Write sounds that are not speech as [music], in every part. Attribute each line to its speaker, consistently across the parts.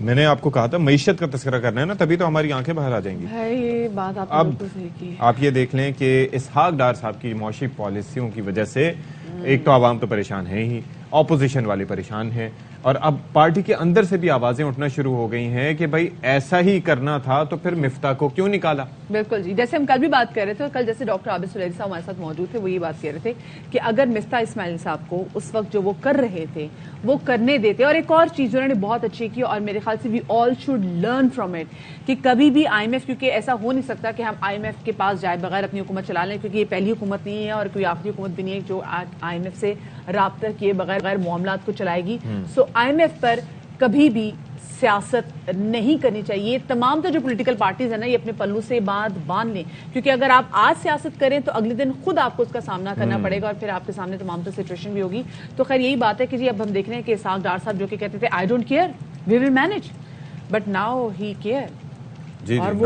Speaker 1: मैंने आपको कहा था मीशत का तस्करा करना है ना तभी तो हमारी आँखें बाहर आ जाएँगी।
Speaker 2: ये बात आपने
Speaker 1: अब
Speaker 2: सही की।
Speaker 1: आप ये देख लें कि इसहाक डार साहब की मौशी पॉलिसियों की वजह से एक तो आवाम तो परेशान है ही अपोजिशन वाले परेशान हैं। और अब पार्टी के अंदर से भी आवाज़ें उठना शुरू हो गई हैं कि भाई ऐसा ही करना था तो फिर मिफ्ता को क्यों निकाला?
Speaker 2: बिल्कुल जी, जैसे हम कल भी बात कर रहे थे और कल जैसे डॉक्टर आबिद सुलेरी साहब हमारे साथ मौजूद थे, वो ये बात कह रहे थे कि अगर मिफ्ता इस्माइल साहब को उस वक्त जो वो कर रहे थे, वो करने देते, और एक और चीज़ उन्होंने बहुत अच्छी की और मेरे ख्याल से we all should learn from it कि कभी भी आईएमएफ क्योंकि ऐसा हो नहीं सकता कि हम आईएमएफ के पास जाए, बगैर अपनी हुकूमत चला लें, क्योंकि ये पहली हुकूमत नहीं है और कोई आखिरी हुकूमत भी नहीं है, जो आईएमएफ से रबता किए बगैर बगैर मामला को चलाएगी। सो आई एम एफ़ पर कभी भी सियासत नहीं करनी चाहिए। तमाम तो जो पॉलिटिकल पार्टीज़ है ना ये अपने पल्लू से बात बाँध लें। क्योंकि अगर आप आज सियासत करें तो अगले दिन खुद आपको उसका सामना करना पड़ेगा और फिर आपके सामने तमाम तो सिचुएशन भी होगी। तो खैर यही बात है कि जी अब हम देख रहे हैं कि साग डार साहब जो कि कहते थे I don't care we will manage but now he care
Speaker 1: जी
Speaker 2: और
Speaker 1: जी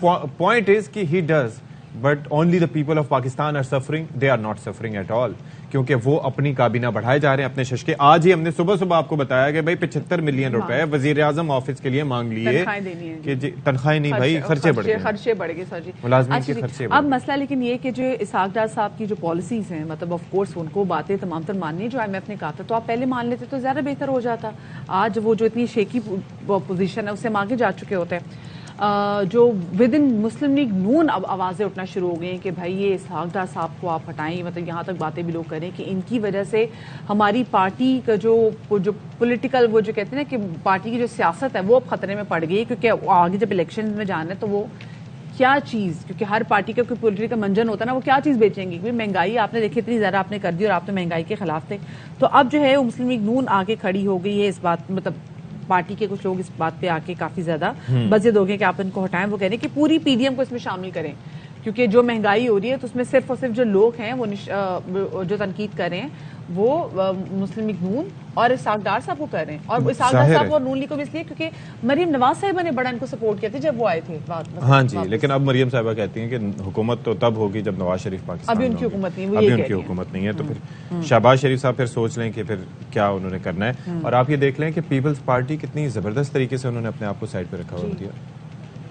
Speaker 2: वो
Speaker 1: point is कि he does but only the people of Pakistan are suffering. They are not suffering at all. क्योंकि वो अपनी काबीना बढ़ाए जा रहे हैं अपने शशके। आज ही हमने सुबह सुबह आपको बताया कि भाई पचहत्तर मिलियन रुपए वज़ीर आज़म ऑफ़िस के लिए मांग लिए कि तनख्वाहें नहीं भाई खर्चे बढ़ गए।
Speaker 2: खर्चे बढ़ गए सर जी।
Speaker 1: मुलाजमीन
Speaker 2: अच्छा
Speaker 1: के खर्चे
Speaker 2: अब मसला लेकिन ये कि जो इसहाक डार साहब की जो पॉलिसीज़ हैं मतलब ऑफ़ कोर्स उनको बातें तमाम तर माननी है जो आईएमएफ ने कहा था तो आप पहले मान लेते तो ज़्यादा बेहतर हो जाता। आज वो जो इतनी शेकी पोजिशन है उससे हम आगे जा चुके होते हैं। जो विद इन मुस्लिम लीग नून अब आवाज़ें उठना शुरू हो गई हैं कि भाई ये इसहाक साहब को आप हटाएँ मतलब यहाँ तक बातें भी लोग करें कि इनकी वजह से हमारी पार्टी का जो जो पॉलिटिकल वो जो कहते हैं ना कि पार्टी की जो सियासत है, वो अब खतरे में पड़ गई क्योंकि आगे जब इलेक्शन में जाना है तो वो क्या चीज़, क्योंकि हर पार्टी का कोई पॉलिटिकल मंजन होता है ना, वो क्या चीज़ बेचेंगे? क्योंकि महँगाई आपने देखी, इतनी ज़्यादा आपने कर दी और आप तो महँगाई के खिलाफ थे। तो अब जो है मुस्लिम लीग नून आगे खड़ी हो गई है इस बात मतलब पार्टी के कुछ लोग इस बात पे आके काफ़ी ज़्यादा बजिद हो गए कि आप इनको हटाएँ। वो कह रहे हैं कि पूरी पीडीएम को इसमें शामिल करें क्योंकि जो महँगाई हो रही है तो उसमें सिर्फ़ और सिर्फ़ जो लोग हैं वो जो तनकीद कर रहे हैं वो मुस्लिम लीग नून और इसाकदार साहब को कर रहे हैं। और इसाकदार साहब और नून लीग को भी इसलिए क्योंकि मरीम नवाज़ साहिबा ने बड़ा इनको सपोर्ट किया था जब वो आए थे बात
Speaker 1: हाँ जी। लेकिन अब मरियम साहिबा कहती हैं कि हुकूमत तो तब होगी जब नवाज़ शरीफ पाकिस्तान
Speaker 2: अभी उनकी हुकूमत नहीं,
Speaker 1: अभी उनकी। हुकूमत नहीं है तो फिर शहबाज शरीफ साहब फिर सोच लें कि फिर क्या उन्होंने करना है। और आप ये देख लें कि पीपल्स पार्टी कितनी ज़बरदस्त तरीके से उन्होंने अपने आप को साइड पे रखा हुआ दिया।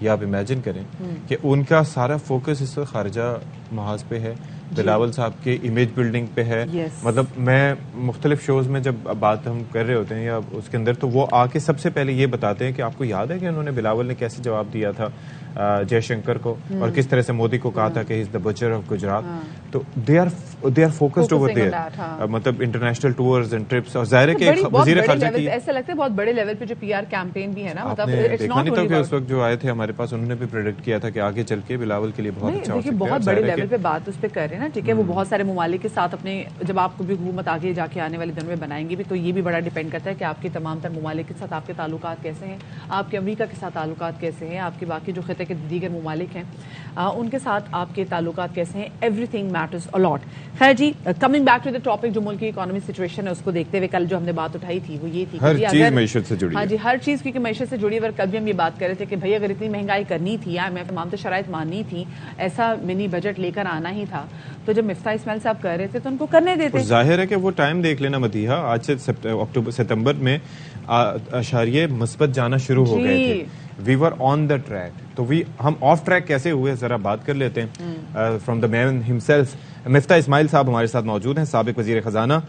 Speaker 1: ये आप इमेजिन करें कि उनका सारा फोकस इस वक्त खारजा महाज पे है। बिलावल साहब के इमेज बिल्डिंग पे है।
Speaker 2: Yes.
Speaker 1: मतलब मैं मुख्तलिफ़ शोज़ में जब बात हम कर रहे होते हैं या उसके अंदर तो वो आके सबसे पहले ये बताते हैं कि आपको याद है कि उन्होंने बिलावल ने कैसे जवाब दिया था जयशंकर को? और किस तरह से मोदी को कहा था कि is the butcher of Gujarat तो they are they are focused over there
Speaker 2: हाँ।
Speaker 1: मतलब इंटरनेशनल टूर्स एंड ट्रिप्स और ज़ाहिर है कि वज़ीर
Speaker 2: ऐसा लगता है बहुत बड़े लेवल पे जो पीआर कैंपेन भी है ना मतलब
Speaker 1: देखा नहीं था कि उस वक्त जो आए थे हमारे पास उन्होंने भी प्रेडिक्ट किया था कि आगे चल के बिलावल के लिए बहुत अच्छा हो है।
Speaker 2: बहुत बड़े लेवल पे बात उस पर कर रहे हैं ना ठीक है? वो बहुत सारे ममालिक के साथ अपने जब आपको भी हुकूमत आगे जाके आने वाले दिनों में बनाएँगे भी तो ये भी बड़ा डिपेंड करता है कि आपके तमाम तर ममालिक के साथ आपके ताल्लुकात कैसे हैं आपके अमरीका के साथ ताल्लुकात कैसे हैं आपके बाकी जो खत्े के दीगर ममालिक हैं उनके साथ आपके ताल्लुकात कैसे हैं एवरी थिंग मैटर्स अलॉट खैर जी coming back to the topic जो मुल्क की इकोनॉमी सिचुएशन है उसको देखते हुए कल जो हमने बात उठाई थी वो ये थी
Speaker 1: हर चीज़
Speaker 2: अगर-
Speaker 1: से जुड़ी
Speaker 2: हाँ जी हर चीज़ क्योंकि मैशत से जुड़ी अगर कल भी हम ये बात कर रहे थे कि भाई अगर इतनी महँगाई करनी थी या मैं तमाम तो शराइत माननी थी ऐसा मिनी बजट लेकर आना ही था तो जब मिफ्ता इस्माइल साहब कर रहे थे तो उनको करने देते
Speaker 1: ज़ाहिर है कि वो टाइम देख लेना मदीहा। आज से अक्टूबर सितंबर में अशारिये मुस्बत जाना शुरू हो गए थे। We were on the track तो वी हम ऑफ़ ट्रैक कैसे हुए जरा बात कर लेते हैं। From the man himself Miftah Ismail साहब हमारे साथ मौजूद हैं सबक वज़ीर खजाना।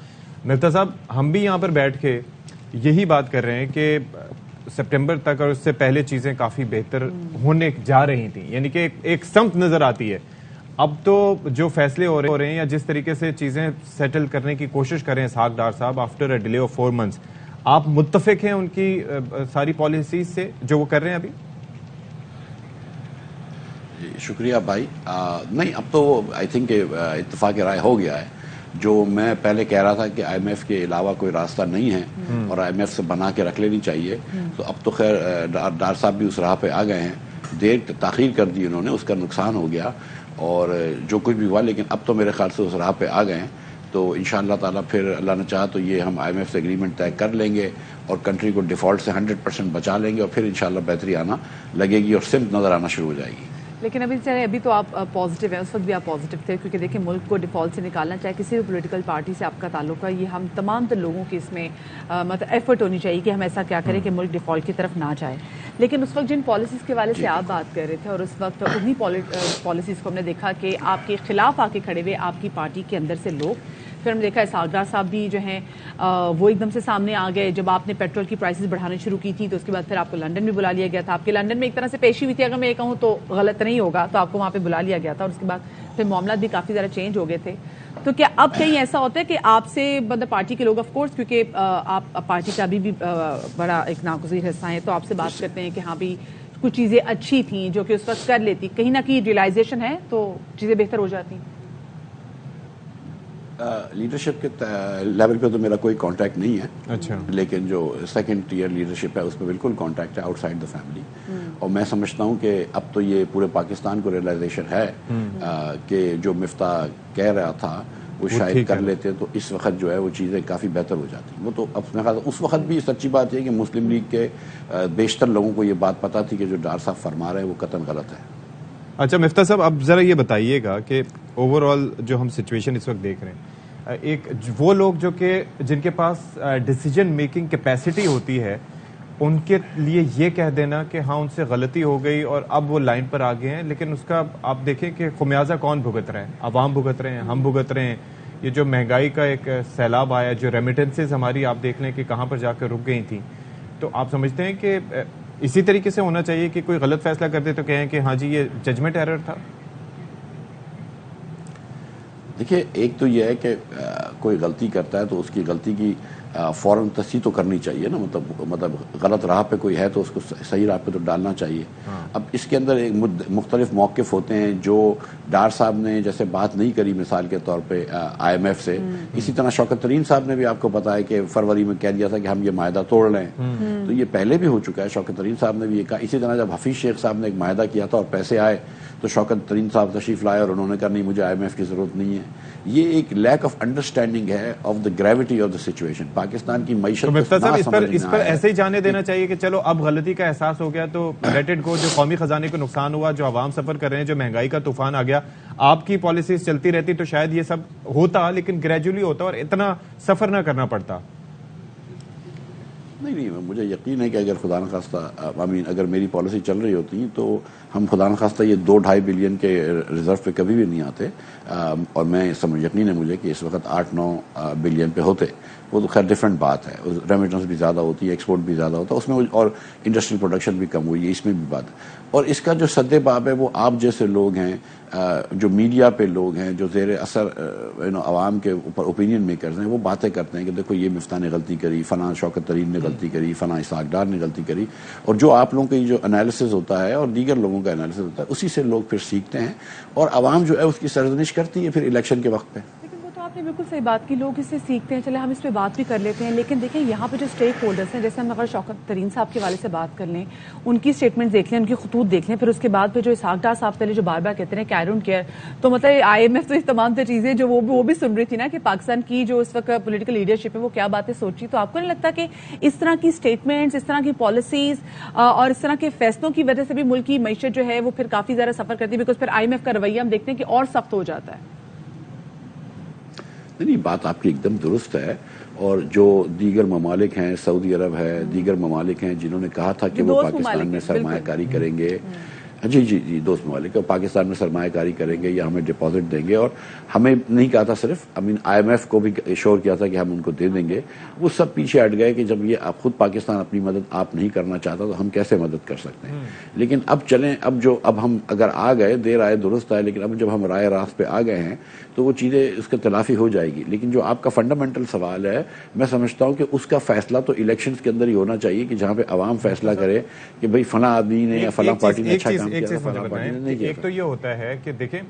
Speaker 1: मिफ्ता साहब हम भी यहाँ पर बैठ के यही बात कर रहे हैं कि सितंबर तक और उससे पहले चीज़ें काफ़ी बेहतर होने जा रही थी। यानी कि एक, एक समत नज़र आती है। अब तो जो फैसले हो रहे हो रहे हैं या जिस तरीके से चीज़ें सेटल करने की कोशिश कर हैं डार साहब after a delay of four months आप मुत्तफिक हैं उनकी सारी पॉलिसीज़ से जो वो कर रहे हैं अभी?
Speaker 3: शुक्रिया भाई। आ, नहीं अब तो आई थिंक इतफाक राय हो गया है। जो मैं पहले कह रहा था कि आईएमएफ के अलावा कोई रास्ता नहीं है और आईएमएफ से बना के रख लेनी चाहिए तो अब तो खैर डार साहब भी उस राह पे आ गए हैं। देर ताखीर कर दी उन्होंने उसका नुकसान हो गया। और जो कुछ भी हुआ, लेकिन अब तो मेरे ख्याल से उस राह पे आ गए हैं। तो इन ताला फिर अल्लाह ने चाहा तो ये हम आई एम एफ़ से एग्रीमेंट तय कर लेंगे और कंट्री को डिफ़ॉल्ट से 100 परसेंट बचा लेंगे और फिर इंशाल्लाह बेहतरी आना लगेगी और सिमत नज़र आना शुरू हो जाएगी।
Speaker 2: लेकिन अभी चले अभी तो आप पॉजिटिव हैं उस वक्त भी आप पॉजिटिव थे क्योंकि देखिए मुल्क को डिफ़ॉल्ट से निकालना चाहे किसी भी पॉलिटिकल पार्टी से आपका ताल्लुक है ये हम तमाम तो लोगों की इसमें आ, मतलब एफर्ट होनी चाहिए कि हम ऐसा क्या करें कि मुल्क डिफ़ॉल्ट की तरफ़ ना जाए। लेकिन उस वक्त जिन पॉलिसीज़ के वाले से आप बात कर रहे थे और उस वक्त उन्हीं पॉलिसीज़ को हमने देखा कि आपके खिलाफ आके खड़े हुए आपकी पार्टी के अंदर से लोग फिर हमने देखा है सागरा साहब भी जो हैं वो एकदम से सामने आ गए। जब आपने पेट्रोल की प्राइसेस बढ़ानी शुरू की थी तो उसके बाद फिर आपको लंदन में बुला लिया गया था। आपके लंदन में एक तरह से पेशी हुई थी, अगर मैं ये कहूँ तो गलत नहीं होगा तो आपको वहाँ पे बुला लिया गया था। और उसके बाद फिर मामला भी काफ़ी ज़्यादा चेंज हो गए थे। तो क्या अब कहीं ऐसा होता है कि आपसे मतलब पार्टी के लोग ऑफ़ कोर्स क्योंकि आप पार्टी का अभी भी बड़ा एक नागजीर हिस्सा है तो आपसे बात करते हैं कि हाँ भी कुछ चीज़ें अच्छी थी जो कि उस वक्त कर लेती। कहीं ना कहीं रियलाइजेशन है तो चीज़ें बेहतर हो जाती।
Speaker 3: लीडरशिप के लेवल पे तो मेरा कोई कांटेक्ट नहीं है।
Speaker 1: अच्छा।
Speaker 3: लेकिन जो सेकंड टीयर लीडरशिप है उस पर बिल्कुल कांटेक्ट है आउटसाइड द फैमिली और मैं समझता हूँ कि अब तो ये पूरे पाकिस्तान को रियलाइजेशन है कि जो मिफ्ता कह रहा था वो वो शायद कर लेते तो इस वक्त जो है वो चीज़ें काफ़ी बेहतर हो जाती वो तो अब मैं उस वक्त भी सच्ची बात है कि मुस्लिम लीग के बेशतर लोगों को ये बात पता थी कि जो डार साहब फरमा रहे हैं वो कतन गलत है।
Speaker 1: अच्छा मिफ्ता साहब अब ज़रा ये बताइएगा कि ओवरऑल जो हम सिचुएशन इस वक्त देख रहे हैं, एक वो लोग जो कि, जिनके पास डिसीज़न मेकिंग कैपेसिटी होती है, उनके लिए ये कह देना कि हाँ उनसे गलती हो गई और अब वो लाइन पर आ गए हैं, लेकिन उसका आप देखें कि खुमियाजा कौन भुगत रहे हैं? अवाम भुगत रहे हैं, हम भुगत रहे हैं। ये जो महँगाई का एक सैलाब आया, जो रेमिटेंसेज हमारी आप देख लें कि कहाँ पर जाकर रुक गई थी। तो आप समझते हैं कि इसी तरीके से होना चाहिए कि कोई गलत फैसला कर दे तो कहें कि हाँ जी, ये जजमेंट एरर था।
Speaker 3: देखिए, एक तो यह है कि कोई गलती करता है तो उसकी गलती की फ़ौरन तसी तो करनी चाहिए ना मतलब मतलब गलत राह पे कोई है तो उसको सही राह पे तो डालना चाहिए हाँ। अब इसके अंदर एक मुख्तलिफ़ मौक़ होते हैं जो डार साहब ने जैसे बात नहीं करी मिसाल के तौर पे आईएमएफ से हम्म, हम्म। इसी तरह शौकत तरीन साहब ने भी आपको पता है कि फरवरी में कह दिया था कि हम ये माहा तोड़ लें हम्म। तो ये पहले भी हो चुका है शौकत तरीन साहब ने भी ये कहा इसी तरह जब हफीज़ शेख साहब ने एक माहा किया था और पैसे आए तो शौकत तरीन साहब तशरीफ़ लाए और उन्होंने कहा नहीं मुझे आईएमएफ की ज़रूरत नहीं है ये एक लैक ऑफ़ अंडरस्टैंडिंग है of the gravity of the situation Pakistan की मीशत
Speaker 1: तो इस पर इस पर ऐसे ही जाने देना चाहिए कि चलो अब गलती का एहसास हो गया तो लेट इट गो जो कौमी खजाने को नुकसान हुआ जो आवाम सफ़र कर रहे हैं जो महँगाई का तूफ़ान आ गया आपकी पॉलिसीज़ चलती रहती तो शायद ये सब होता लेकिन ग्रेजुअली होता और इतना सफ़र ना करना पड़ता।
Speaker 3: नहीं नहीं मुझे यकीन है कि अगर खुदा न खास्ता आई मीन अगर मेरी पॉलिसी चल रही होती तो हम खुदा न खास्ता ये दो ढाई बिलियन के रिज़र्व पे कभी भी नहीं आते। आ, और मैं समझ यकीन है मुझे कि इस वक्त आठ नौ बिलियन पे होते। वो तो खैर डिफरेंट बात है। रेमिटेंस भी ज़्यादा होती है एक्सपोर्ट भी ज़्यादा होता है उसमें और इंडस्ट्रियल प्रोडक्शन भी कम हुई है इसमें भी बात। और इसका जो सदे बाब है वो आप जैसे लोग हैं जो मीडिया पे लोग हैं, जो जेर असर यू नो आवाम के ऊपर ओपिनियन मेकर्स हैं, वो बातें करते हैं कि देखो ये मफ्ता ने गलती करी फ़ना शौकत तरीन ने गलती करी फ़ना इसाकडार ने गलती करी। और जो आप लोगों की जो एनालिसिस होता है और दीगर लोगों का एनालिसिस होता है, उसी से लोग फिर सीखते हैं और आवाम जो है उसकी सरजनिश करती है फिर इलेक्शन के वक्त पर
Speaker 2: आपने बिल्कुल सही बात की, लोग इससे सीखते हैं, चले हम इस पर बात भी कर लेते हैं। लेकिन देखें यहाँ पे जो स्टेक होल्डर्स हैं, जैसे हम अगर शौकत तरीन साहब के वाले से बात कर लें, उनकी स्टेटमेंट देख लें, उनकी खतूत देख लें, फिर उसके बाद फिर जो इसाकडार साहब पहले जो बार बार कहते हैं कैर केयर तो मतलब आई एम एफ़ तो इस तमाम चीज़ें जो वो वो भी सुन रही थी ना कि पाकिस्तान की जो इस वक्त पोलिटिकल लीडरशिप है, वो क्या बातें सोच। तो आपको नहीं लगता कि इस तरह की स्टेटमेंट्स इस तरह की पॉलिसीज़ और इस तरह के फैसलों की वजह से भी मुल्क की मीशत जो है, वो फिर काफ़ी ज़्यादा सफ़र करती है? बिकॉज़ फिर आई एम एफ़ का रवैया हम देखते हैं कि और सख्त हो जाता है।
Speaker 3: नहीं नहीं बात आपकी एकदम दुरुस्त है। और जो दीगर ममालिक हैं सऊदी अरब है दीगर ममालिक हैं जिन्होंने कहा था कि वो पाकिस्तान में सरमाकारी करेंगे। हम्म। जी जी जी दोस्त ममालिक पाकिस्तान में सरमाकारी करेंगे या हमें डिपॉजिट देंगे। और हमें नहीं कहा था सिर्फ़ आई मीन आईएमएफ को भी इशोर किया था कि हम उनको दे देंगे। वो सब पीछे हट गए कि जब ये आप खुद पाकिस्तान अपनी मदद आप नहीं करना चाहता तो हम कैसे मदद कर सकते हैं? हम्म। लेकिन अब चलें अब जो अब हम अगर आ गए देर आए दुरुस्त आए लेकिन अब जब हम राय रास्त पे आ गए हैं तो वो चीज़ें उसकी तलाफी हो जाएगी। लेकिन जो आपका फंडामेंटल सवाल है मैं समझता हूँ कि उसका फैसला तो इलेक्शन के अंदर ही होना चाहिए कि जहाँ पे अवाम फैसला करे कि भाई फला आदमी ने या फला पार्टी ने अच्छा काम
Speaker 1: किया एक तो ये होता है कि देखें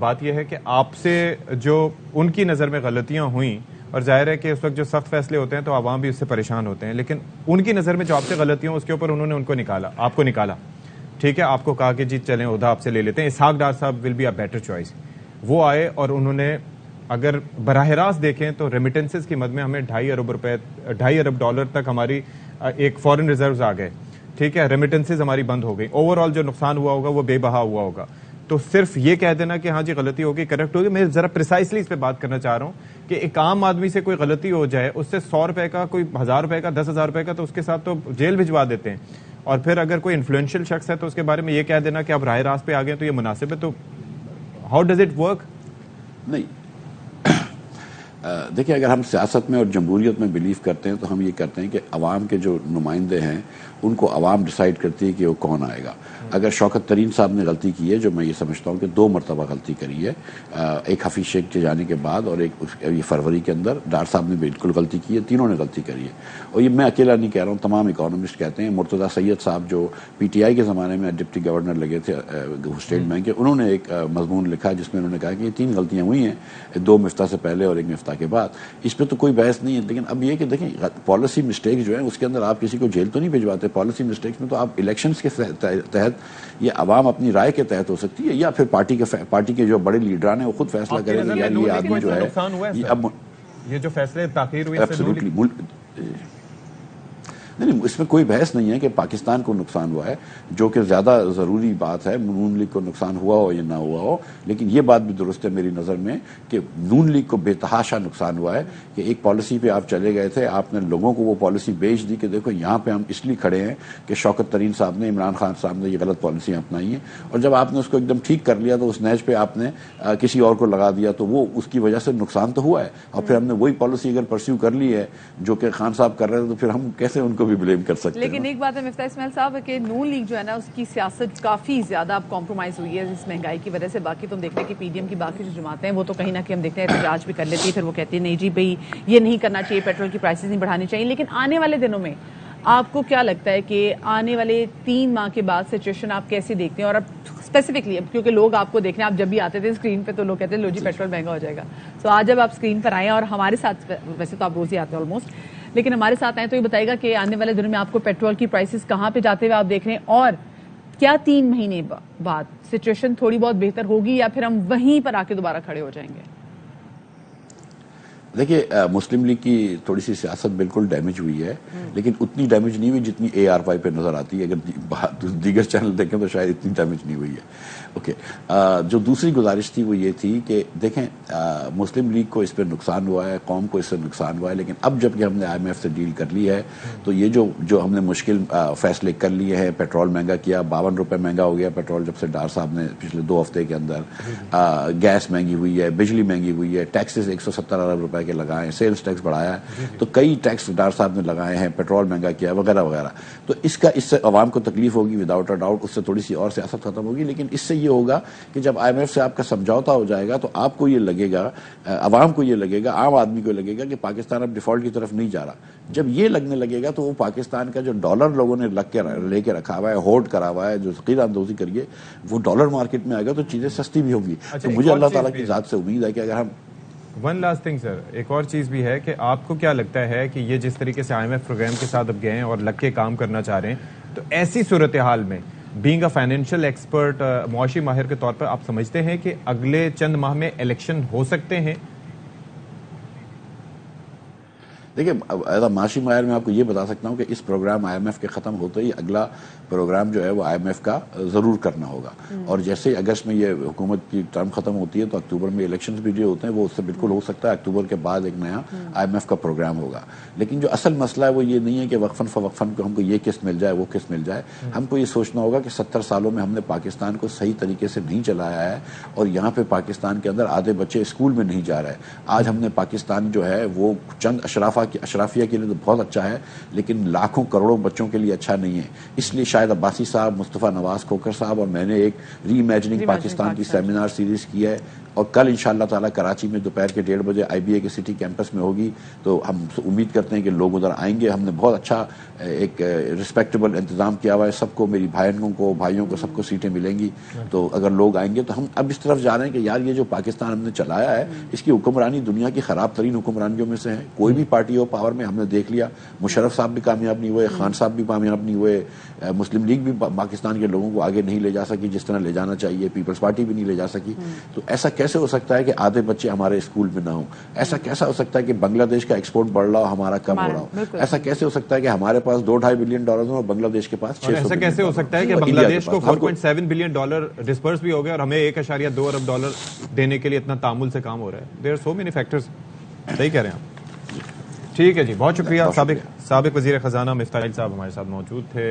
Speaker 1: बात यह है कि आपसे जो उनकी नज़र में गलतियाँ हुई और ज़ाहिर है कि उस वक्त जो सख्त फैसले होते हैं तो आवाम भी उससे परेशान होते हैं लेकिन उनकी नज़र में जो आपसे गलतियाँ उसके ऊपर उन्होंने उनको निकाला आपको निकाला। ठीक है आपको कहा कि जी चलें उदा आपसे ले लेते हैं। इसहाक डार साहब will be a better choice. वो आए और उन्होंने, अगर बराह रास्त देखें तो रेमिटेंसेस की मद में हमें ढाई अरब रुपए, ढाई अरब डॉलर तक हमारी एक फॉरेन रिजर्व्स आ गए। ठीक है? रेमिटेंसेज हमारी बंद हो गई। ओवरऑल जो नुकसान हुआ होगा, वो बेबहा हुआ होगा। तो सिर्फ़ ये कह देना कि हाँ जी, गलती होगी करेक्ट होगी। मैं जरा प्रिसाइसली इस पर बात करना चाह रहा हूँ कि एक आम आदमी से कोई गलती हो जाए, उससे सौ रुपए का, कोई हज़ार रुपए का, दस हज़ार रुपए का तो उसके साथ तो जेल भिजवा देते हैं। और फिर अगर कोई इन्फ्लुएंशियल शख्स है तो उसके बारे में ये कह देना कि आप राय रास्त पे आ गए तो ये मुनासिब है तो हाउ डज इट वर्क
Speaker 3: नहीं। [coughs] देखिए, अगर हम सियासत में और जमहूरियत में बिलीव करते हैं तो हम ये करते हैं कि आवाम के जो नुमाइंदे हैं, उनको अवाम डिसाइड करती है कि वो कौन आएगा। अगर शौकत तरीन साहब ने गलती की है जो मैं ये समझता हूँ कि दो मरतबा गलती करी है एक हफीज शेख के जाने के बाद और एक ये फरवरी के अंदर डार साहब ने बिल्कुल गलती की है तीनों ने गलती करी है। और ये मैं अकेला नहीं कह रहा हूँ तमाम इकोनॉमिस्ट कहते हैं मुर्तदा सैयद साहब जो पी टी आई के ज़माने में डिप्टी गवर्नर लगे थे स्टेट बैंक के उन्होंने एक मजमून लिखा जिसमें उन्होंने कहा कि ये तीन गलतियाँ हुई हैं दो मफ्ता से पहले और एक मफ्ता के बाद। इस पर तो कोई बहस नहीं है लेकिन अब ये कि देखें पॉलिसी मिस्टेक जो है उसके अंदर आप किसी को जेल तो नहीं भिजवाते? पॉलिसी मिस्टेक्स में तो आप इलेक्शंस के तहत ये आवाम अपनी राय के तहत हो सकती है या फिर पार्टी के पार्टी के जो बड़े लीडरान है वो खुद फैसला करेंगे यार ये आदमी जो है
Speaker 1: ये अब ये जो फैसले ताखिर
Speaker 3: हुए नहीं इसमें कोई बहस नहीं है कि पाकिस्तान को नुकसान हुआ है, जो कि ज़्यादा ज़रूरी बात है, नून लीग को नुकसान हुआ हो या ना हुआ हो, लेकिन ये बात भी दुरुस्त है मेरी नज़र में कि नून लीग को बेतहाशा नुकसान हुआ है कि एक पॉलिसी पे आप चले गए थे, आपने लोगों को वो पॉलिसी बेच दी कि देखो यहाँ पे हम इसलिए खड़े हैं कि शौकत तरीन साहब ने, इमरान खान साहब ने ये गलत पॉलिसियाँ अपनाई हैं। और जब आपने उसको एकदम ठीक कर लिया तो उस नैज पर आपने किसी और को लगा दिया तो वो उसकी वजह से नुकसान तो हुआ है। और फिर हमने वही पॉलिसी अगर परस्यू कर ली है, जो कि खान साहब कर रहे थे तो फिर हम कैसे उनको भी ब्लेम कर सकते
Speaker 2: लेकिन एक बात है मिफ्ता इसमाइल साहब कि नून लीग जो है ना उसकी सियासत काफ़ी ज़्यादा अब कॉम्प्रोमाइज़ हुई है इस महँगाई की वजह से। बाकी तुम देखते हैं कि पीडीएम की बाकी जो जमाते हैं वो तो कहीं ना कहीं हम देखते हैं एहतजाज भी कर लेती है फिर वो कहती है नहीं जी भाई ये नहीं करना चाहिए पेट्रोल की प्राइसेस नहीं बढ़ानी चाहिए। लेकिन आने वाले दिनों में आपको क्या लगता है कि आने वाले तीन माह के बाद सिचुएशन आप कैसे देखते हैं? और अब स्पेसिफिकली अब क्योंकि लोग आपको देख रहे हैं आप जब भी आते थे स्क्रीन पे तो लोग कहते हैं लो जी पेट्रोल महँगा हो जाएगा। तो आज जब आप स्क्रीन पर आए और हमारे साथ वैसे तो आप रोज ही आते हैं ऑलमोस्ट लेकिन हमारे साथ आए तो ये बताएगा कि आने वाले दिनों में आपको पेट्रोल की प्राइसेस कहाँ पे जाते हुए आप देख रहे हैं और क्या तीन महीने बाद सिचुएशन थोड़ी बहुत बेहतर होगी या फिर हम वहीं पर आके दोबारा खड़े हो जाएँगे?
Speaker 3: देखिए मुस्लिम लीग की थोड़ी सी सियासत बिल्कुल डैमेज हुई है लेकिन उतनी डैमेज नहीं हुई जितनी ए आर वाई पे नज़र आती है अगर दीगर चैनल देखें तो शायद इतनी डैमेज नहीं हुई है ओके okay. जो दूसरी गुजारिश थी वो ये थी कि देखें आ, मुस्लिम लीग को इस पर नुकसान हुआ है कौम को इससे नुकसान हुआ है लेकिन अब जबकि हमने आईएमएफ से डील कर ली है तो ये जो जो हमने मुश्किल आ, फैसले कर लिए हैं पेट्रोल महँगा किया बावन रुपये महँगा हो गया पेट्रोल जब से डार साहब ने पिछले दो हफ़्ते के अंदर गैस महँगी हुई है बिजली महँगी हुई है टैक्सेस एक सौ सत्तर अरब रुपए के लगाए हैं सेल्स टैक्स बढ़ाया है। तो कई टैक्स डार साहब ने लगाए हैं पेट्रोल महँगा किया वगैरह वगैरह। तो इसका इससे आवाम को तकलीफ़ होगी विदाउट अ डाउट उससे थोड़ी सी और सियासत खत्म होगी। लेकिन इससे ये होगा कि जब आईएमएफ से आपका समझौता हो जाएगा तो आपको ये लगेगा आवाम को ये लगेगा आम आदमी को लगेगा कि पाकिस्तान अब डिफ़ॉल्ट की तरफ़ नहीं जा रहा। जब ये लगने लगेगा तो वो पाकिस्तान का जो डॉलर लोगों ने लग के लेके रखा हुआ है होल्ड करा हुआ है जो जकीर अंदोजी करिए वो डॉलर मार्केट में आएगा तो चीज़ें सस्ती भी होंगी। अच्छा, तो मुझे अल्लाह ताला की जात से उम्मीद है कि अगर हम
Speaker 1: वन लास्ट थिंग सर एक और चीज़ भी है कि आपको क्या लगता है कि ये जिस तरीके से आईएमएफ प्रोग्राम के साथ अब गए हैं और लग के काम करना चाह रहे हैं तो ऐसी सूरत हाल में बींग अ फाइनेंशियल एक्सपर्ट मुआशी माहिर के तौर पर आप समझते हैं कि अगले चंद माह में इलेक्शन हो सकते हैं?
Speaker 3: देखिए एज माशी मायर में आपको ये बता सकता हूँ कि इस प्रोग्राम आईएमएफ के ख़त्म होते ही अगला प्रोग्राम जो है वो आईएमएफ का ज़रूर करना होगा हम्म। और जैसे ही अगस्त में ये हुकूमत की टर्म ख़त्म होती है तो अक्टूबर में इलेक्शंस भी जो होते हैं वो उससे बिल्कुल हो सकता है अक्टूबर के बाद एक नया आईएमएफ हम्म। का प्रोग्राम होगा लेकिन जो असल मसला है वो ये नहीं है कि वक्फन फ़वक्फन को हमको ये किस्त मिल जाए वो किस्त मिल जाए हम्म। हमको ये सोचना होगा कि सत्तर सालों में हमने पाकिस्तान को सही तरीके से नहीं चलाया है और यहाँ पे पाकिस्तान के अंदर आधे बच्चे स्कूल में नहीं जा रहे आज हमने पाकिस्तान जो है वो चंद अशराफा की अशराफिया के लिए तो बहुत अच्छा है लेकिन लाखों करोड़ों बच्चों के लिए अच्छा नहीं है। इसलिए शायद अब्बासी साहब मुस्तफ़ा नवाज़ खोकर साहब और मैंने एक री इमेजिनिंग पाकिस्तान की सेमिनार सीरीज़ की है। और कल इन ताला कराची में दोपहर के डेढ़ बजे आईबीए के सिटी कैंपस में होगी। तो हम उम्मीद करते हैं कि लोग उधर आएँगे। हमने बहुत अच्छा एक रिस्पेक्टेबल इंतज़ाम किया हुआ है। सबको, मेरी भाइयों को भाइयों को सबको सीटें मिलेंगी। तो अगर लोग आएँगे तो हम अब इस तरफ़ जा रहे हैं कि यार, ये जो पाकिस्तान हमने चलाया है, इसकी हुक्मरानी दुनिया की ख़राब तरीन हुक्मरानियों में से है। कोई भी पार्टी हो पावर में हमने देख लिया। मुशरफ साहब भी कामयाब नहीं हुए, खान साहब भी कामयाब नहीं हुए मुस्लिम लीग भी पाकिस्तान के लोगों को आगे नहीं ले जा सकी, जिस तरह ले जाना चाहिए, पीपल्स पार्टी भी नहीं ले जा सकी। तो ऐसा कैसे हो सकता है कि आधे बच्चे हमारे स्कूल में ना हो? ऐसा कैसा हो सकता है कि बांग्लादेश का एक्सपोर्ट बढ़ रहा हो हमारा कम हो रहा हो? ऐसा कैसे हो सकता है कि हमारे पास दो ढाई बिलियन डॉलर हो और बांग्लादेश के पास 600
Speaker 1: ऐसा कैसे हो सकता है कि बांग्लादेश को
Speaker 3: पास। हमको-
Speaker 1: 4.7 बिलियन डॉलर डिस्पर्स भी हो गया और हमें एक अशारिया दो अरब डॉलर देने के लिए इतना तामुल से काम हो रहा है। देर सो मेनी फैक्टर्स सही कह रहे हैं आप। ठीक है जी बहुत शुक्रिया। साबिक साबिक वज़ीर खजाना मिफ्ता साहब हमारे साथ मौजूद थे।